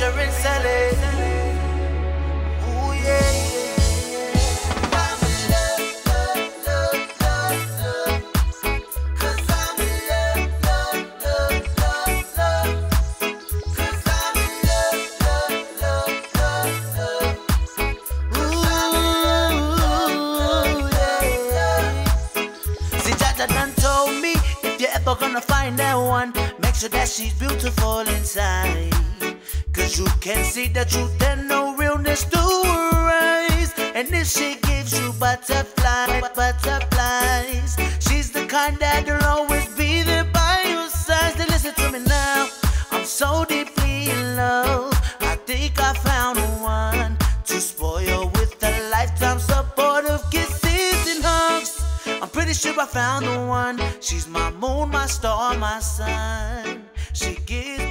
sell it. Ooh, yeah, gonna find that one, make sure that she's beautiful inside. Cause you can see the truth and no realness to her eyes. And if she gives you butterflies, butterflies, she's the kind that'll always be there by your side. Then listen to me now, I'm so deeply in love. I think I found one to spoil with a lifetime support of kisses and hugs. I'm pretty sure I found the one. She's my moon, my star, my sun. She gives